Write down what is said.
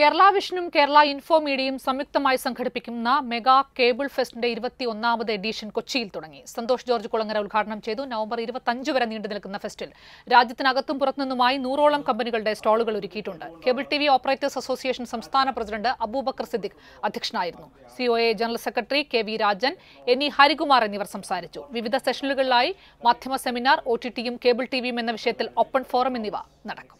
Kerala വിഷനും Kerala info മീഡിയയും സംയുക്തമായി സംഘടിപ്പിക്കുന്ന മെഗാ കേബിൾ ഫെസ്റ്റിന്റെ ഇരുപത്തി ഒന്നാമത് എഡിഷൻ കൊച്ചിയിൽ തുടങ്ങി. സന്തോഷ് ജോർജ് കുളങ്ങര ഉദ്ഘാടനം ചെയ്തു. നവംബർ ഇരുപത്തഞ്ച് വരെ നീണ്ടു നിൽക്കുന്ന ഫെസ്റ്റിൽ രാജ്യത്തിനകത്തും പുറത്തുനിന്നുമായി നൂറോളം കമ്പനികളുടെ സ്റ്റാളുകൾ ഒരുക്കിയിട്ടുണ്ട്. Cable T V operators association സംസ്ഥാന പ്രസിഡന്റ് അബൂബക്കർ സിദ്ദിഖ് അധ്യക്ഷനായിരുന്നു. COA general secretary K V Rajan N E Harikumar എന്നിവർ സംസാരിച്ചു. വിവിധ സെഷനുകളിലായി മാധ്യമ സെമിനാർ ഒ ടി ടിയും കേബിൾ ടിവിയും എന്ന വിഷയത്തിൽ ഓപ്പൺ ഫോറം എന്നിവ നടക്കും.